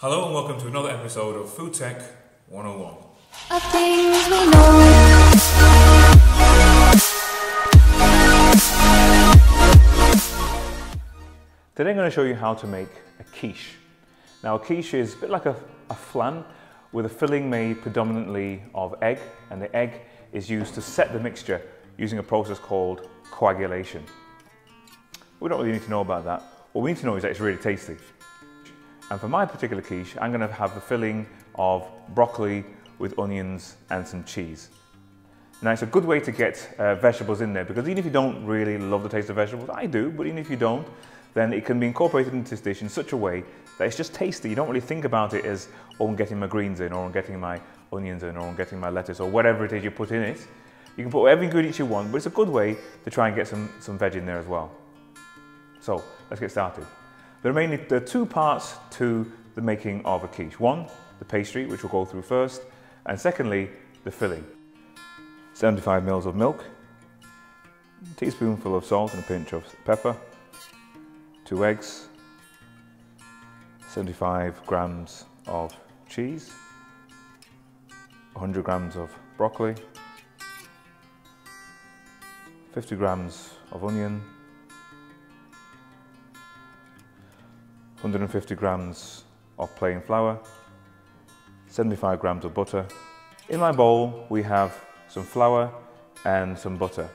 Hello and welcome to another episode of Food Tech 101. Of things we know. Today I'm going to show you how to make a quiche. Now a quiche is a bit like a, a flan with a filling made predominantly of egg and the egg is used to set the mixture using a process called coagulation. We don't really need to know about that. What we need to know is that it's really tasty. And for my particular quiche, I'm going to have the filling of broccoli with onions and some cheese. Now it's a good way to get uh, vegetables in there because even if you don't really love the taste of vegetables, I do, but even if you don't, then it can be incorporated into this dish in such a way that it's just tasty. You don't really think about it as, oh, I'm getting my greens in, or I'm getting my onions in, or I'm getting my lettuce, or whatever it is you put in it. You can put whatever ingredients you want, but it's a good way to try and get some, some veg in there as well. So let's get started. There are mainly there are two parts to the making of a quiche. One, the pastry, which we'll go through first, and secondly, the filling. 75 mils of milk, a teaspoonful of salt and a pinch of pepper, two eggs, 75 grams of cheese, 100 grams of broccoli, 50 grams of onion, 150 grams of plain flour, 75 grams of butter. In my bowl, we have some flour and some butter.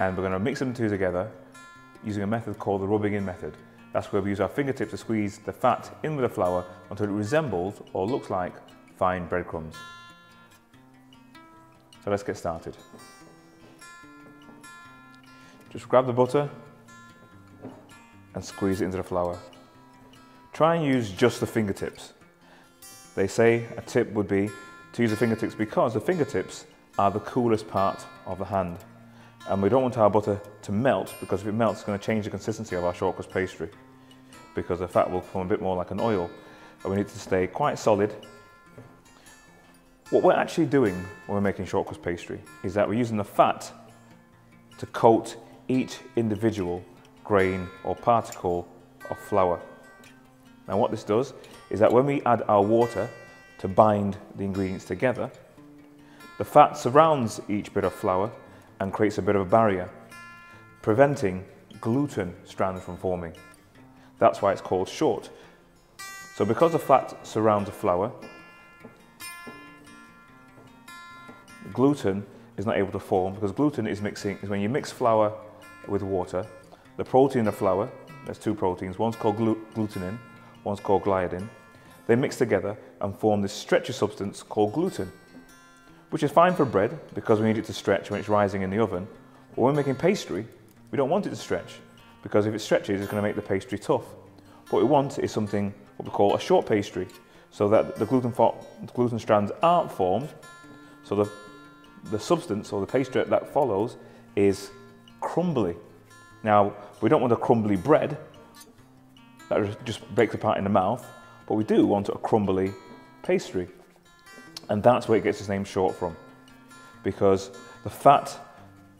And we're going to mix them two together using a method called the rubbing in method. That's where we use our fingertips to squeeze the fat in with the flour until it resembles or looks like fine breadcrumbs. So let's get started. Just grab the butter and squeeze it into the flour. Try and use just the fingertips. They say a tip would be to use the fingertips because the fingertips are the coolest part of the hand. And we don't want our butter to melt because if it melts, it's going to change the consistency of our short crust pastry because the fat will form a bit more like an oil. And we need to stay quite solid. What we're actually doing when we're making short crust pastry is that we're using the fat to coat each individual grain or particle of flour. Now what this does is that when we add our water to bind the ingredients together, the fat surrounds each bit of flour and creates a bit of a barrier, preventing gluten strands from forming. That's why it's called short. So because the fat surrounds the flour, gluten is not able to form because gluten is mixing, is when you mix flour with water, the protein in the flour, there's two proteins, one's called glu glutenin, one's called gliadin, they mix together and form this stretchy substance called gluten, which is fine for bread because we need it to stretch when it's rising in the oven. But when making pastry, we don't want it to stretch because if it stretches, it's going to make the pastry tough. What we want is something what we call a short pastry, so that the gluten, gluten strands aren't formed, so the, the substance or the pastry that follows is crumbly. Now, we don't want a crumbly bread, that just breaks apart in the mouth, but we do want a crumbly pastry. And that's where it gets its name short from. Because the fat,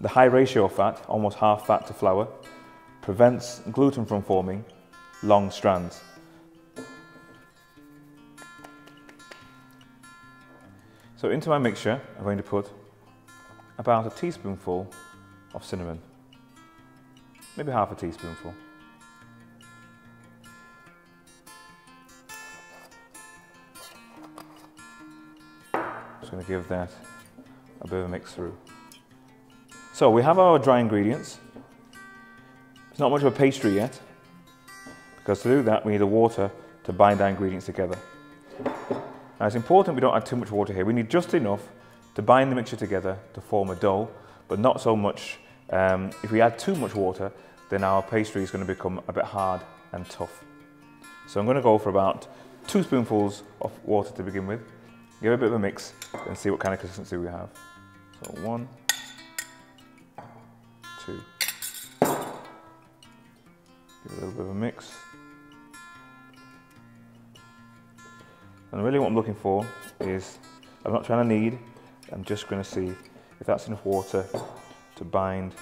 the high ratio of fat, almost half fat to flour, prevents gluten from forming long strands. So into my mixture, I'm going to put about a teaspoonful of cinnamon. Maybe half a teaspoonful. To give that a bit of a mix through. So we have our dry ingredients. It's not much of a pastry yet, because to do that we need the water to bind our ingredients together. Now it's important we don't add too much water here. We need just enough to bind the mixture together to form a dough, but not so much. Um, if we add too much water, then our pastry is going to become a bit hard and tough. So I'm going to go for about two spoonfuls of water to begin with. Give it a bit of a mix and see what kind of consistency we have. So one, two. Give it a little bit of a mix. And really what I'm looking for is, I'm not trying to knead, I'm just going to see if that's enough water to bind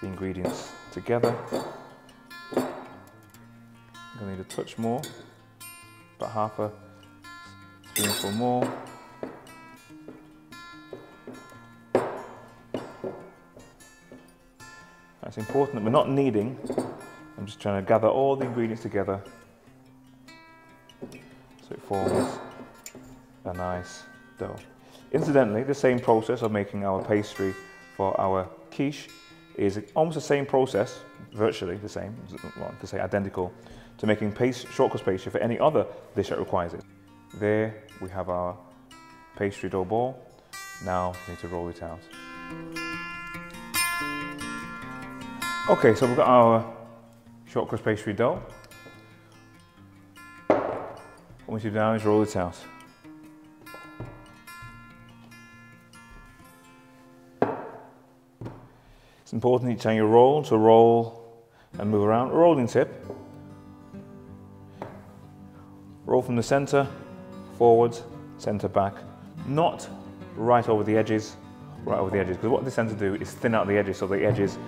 the ingredients together. I'm to need a touch more. about half a spoonful more. That's important that we're not kneading. I'm just trying to gather all the ingredients together so it forms a nice dough. Incidentally, the same process of making our pastry for our quiche is almost the same process, virtually the same, well, to say identical, to making paste, short crust pastry for any other dish that requires it. There we have our pastry dough ball. Now we need to roll it out. Okay, so we've got our short crust pastry dough. What we do now is roll it out. It's important each time you roll to roll and move around. Rolling tip. Roll from the center, forwards, center back. Not right over the edges, right over the edges. Because what they tend to do is thin out the edges so the edges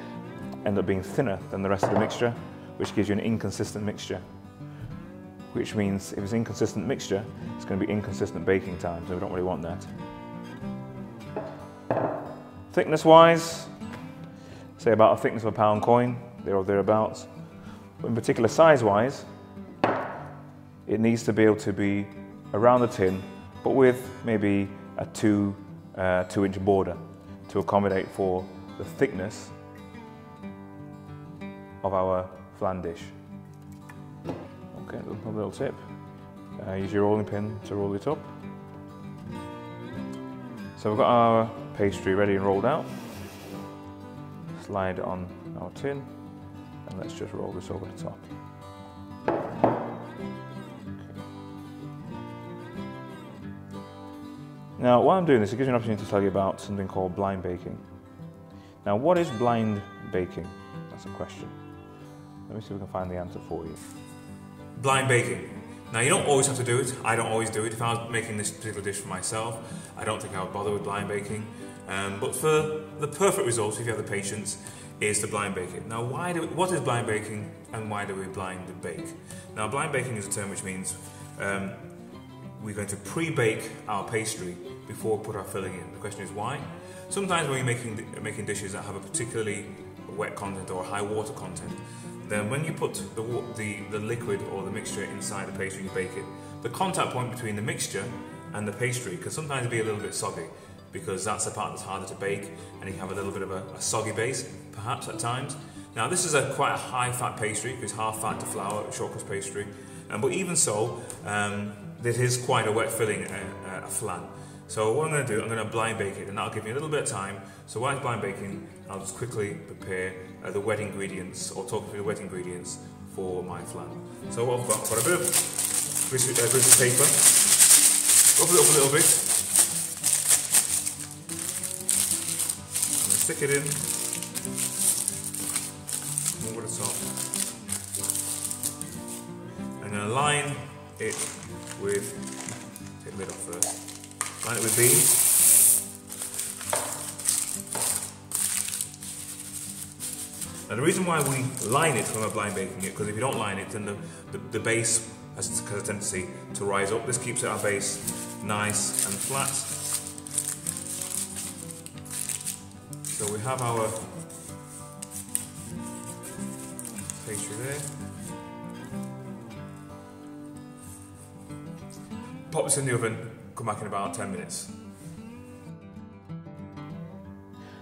end up being thinner than the rest of the mixture, which gives you an inconsistent mixture. Which means if it's inconsistent mixture, it's going to be inconsistent baking time, so we don't really want that. Thickness wise, say about a thickness of a pound coin, there or thereabouts. But in particular size wise, it needs to be able to be around the tin, but with maybe a two, uh, two inch border to accommodate for the thickness of our flan dish. Okay, a little tip. Uh, use your rolling pin to roll it up. So we've got our pastry ready and rolled out. Slide on our tin and let's just roll this over the top. Now, while I'm doing this, it gives me an opportunity to tell you about something called blind baking. Now, what is blind baking? That's a question. Let me see if we can find the answer for you. Blind baking. Now, you don't always have to do it. I don't always do it. If I was making this particular dish for myself, I don't think I would bother with blind baking. Um, but for the perfect result, if you have the patience, is to blind bake it. Now, why do we, what is blind baking and why do we blind bake? Now, blind baking is a term which means um, we're going to pre-bake our pastry before we put our filling in. The question is why? Sometimes when you're making, making dishes that have a particularly wet content or high water content, then when you put the, the, the liquid or the mixture inside the pastry and you bake it, the contact point between the mixture and the pastry can sometimes be a little bit soggy because that's the part that's harder to bake and you have a little bit of a, a soggy base perhaps at times. Now this is a quite a high fat pastry because half fat to flour, short crust pastry, um, but even so, um, this is quite a wet filling, uh, a flan. So what I'm going to do, I'm going to blind bake it and that'll give me a little bit of time. So while it's blind baking, I'll just quickly prepare uh, the wet ingredients or talk through the wet ingredients for my flan. So what I've got, I've got a bit of greasy, uh, paper, open it up a little bit, stick it in over the top. Going to line it with, take the lid first, line it with beans. Now the reason why we line it when we're blind baking it, because if you don't line it, then the, the, the base has a tendency to rise up. This keeps our base nice and flat. So we have our pastry there. Pop this in the oven, come back in about 10 minutes.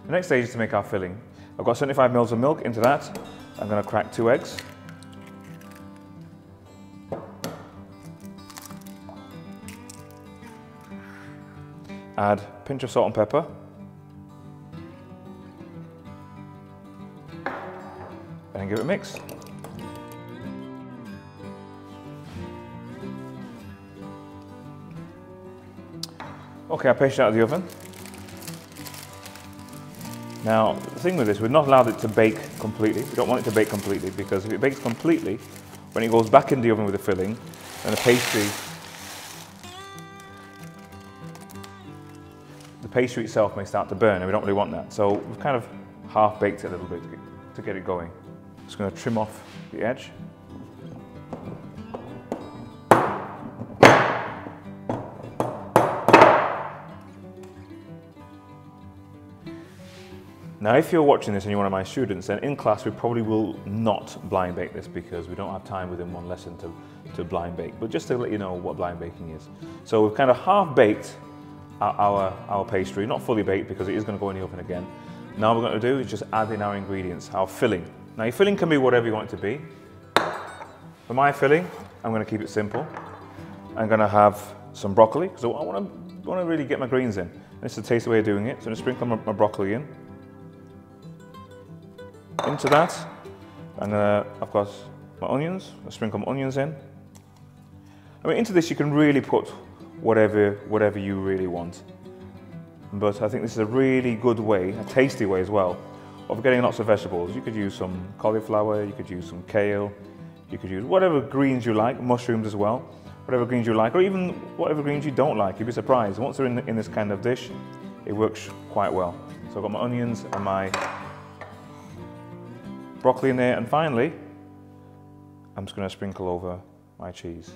The next stage is to make our filling. I've got 75 mils of milk into that. I'm going to crack two eggs. Add a pinch of salt and pepper. And give it a mix. Okay, I pushed it out of the oven. Now, the thing with this, we're not allowed it to bake completely. We don't want it to bake completely because if it bakes completely, when it goes back in the oven with the filling, then the pastry, the pastry itself may start to burn and we don't really want that. So we've kind of half baked it a little bit to get it going. Just going to trim off the edge. Now, if you're watching this and you're one of my students, then in class we probably will not blind bake this because we don't have time within one lesson to, to blind bake. But just to let you know what blind baking is. So we've kind of half baked our, our, our pastry, not fully baked because it is going to go in the oven again. Now we're going to do is just add in our ingredients, our filling. Now your filling can be whatever you want it to be. For my filling, I'm going to keep it simple. I'm going to have some broccoli because I want to, want to really get my greens in. This is a tasty way of doing it. So I'm going to sprinkle my, my broccoli in. Into that, I'm going uh, I've got my onions. I'll sprinkle my onions in. I mean, into this you can really put whatever, whatever you really want. But I think this is a really good way, a tasty way as well, of getting lots of vegetables. You could use some cauliflower, you could use some kale, you could use whatever greens you like, mushrooms as well, whatever greens you like, or even whatever greens you don't like. You'd be surprised. Once they're in, in this kind of dish, it works quite well. So I've got my onions and my broccoli in there, and finally, I'm just going to sprinkle over my cheese.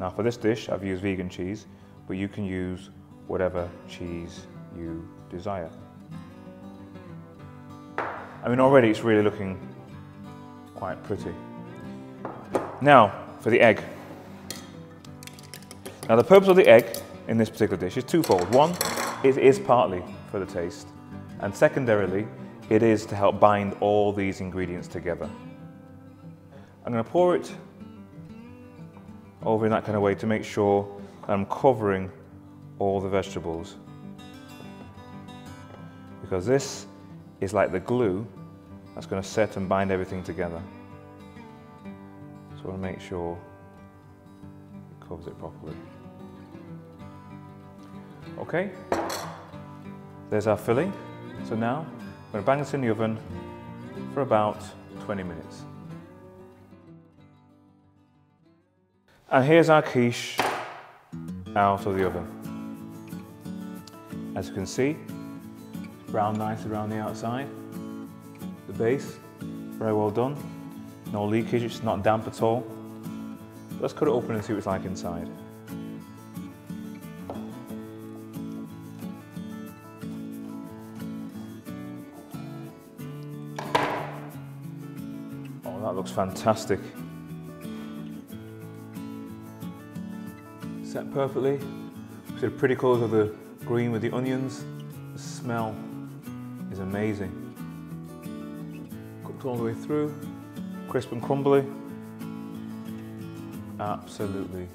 Now for this dish, I've used vegan cheese, but you can use whatever cheese you desire. I mean, already it's really looking quite pretty. Now, for the egg. Now, the purpose of the egg in this particular dish is twofold. One, it is partly for the taste, and secondarily, it is to help bind all these ingredients together. I'm going to pour it over in that kind of way to make sure I'm covering all the vegetables. Because this is like the glue that's going to set and bind everything together. So I want to make sure it covers it properly. Okay, there's our filling. So now I'm going to bang this in the oven for about 20 minutes. And here's our quiche out of the oven. As you can see, brown nice around the outside. The base, very well done. No leakage, it's not damp at all. Let's cut it open and see what it's like inside. Fantastic. Set perfectly. See the pretty colours of the green with the onions. The smell is amazing. Cooked all the way through, crisp and crumbly. Absolutely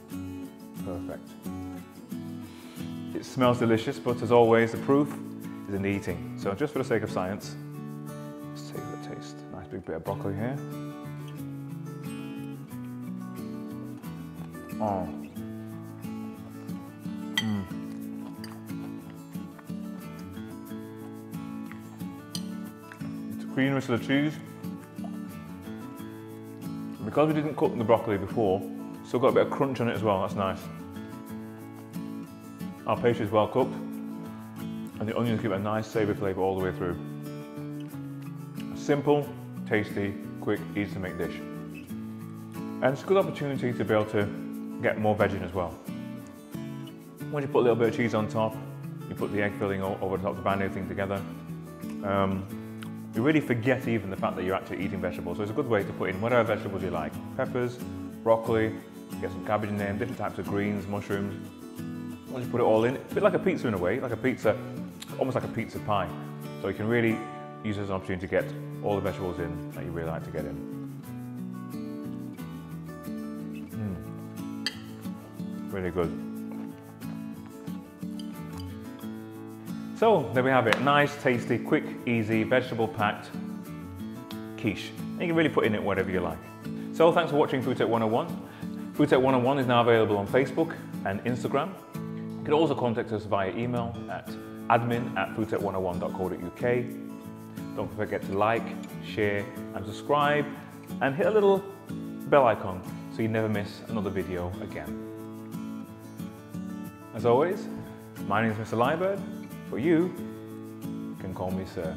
perfect. It smells delicious, but as always, the proof is in the eating. So just for the sake of science, let's take a taste. Nice big bit of broccoli here. Oh. creaminess of the cheese. Because we didn't cook the broccoli before, still got a bit of crunch on it as well, that's nice. Our pastry is well cooked, and the onions give it a nice savoury flavour all the way through. A simple, tasty, quick, easy to make dish. And it's a good opportunity to be able to get more veg in as well. Once you put a little bit of cheese on top, you put the egg filling over the top to bind everything together. Um, you really forget even the fact that you're actually eating vegetables. So it's a good way to put in whatever vegetables you like. Peppers, broccoli, get some cabbage in there, different types of greens, mushrooms. Once you put it all in, a bit like a pizza in a way, like a pizza, almost like a pizza pie. So you can really use it as an opportunity to get all the vegetables in that you really like to get in. Really good. So there we have it, nice, tasty, quick, easy, vegetable packed quiche. And you can really put in it whatever you like. So thanks for watching Food Tech 101. Food Tech 101 is now available on Facebook and Instagram. You can also contact us via email at admin at foodtech101.co.uk. Don't forget to like, share and subscribe and hit a little bell icon so you never miss another video again. As always, my name is Mr. Liebert for you, you can call me sir.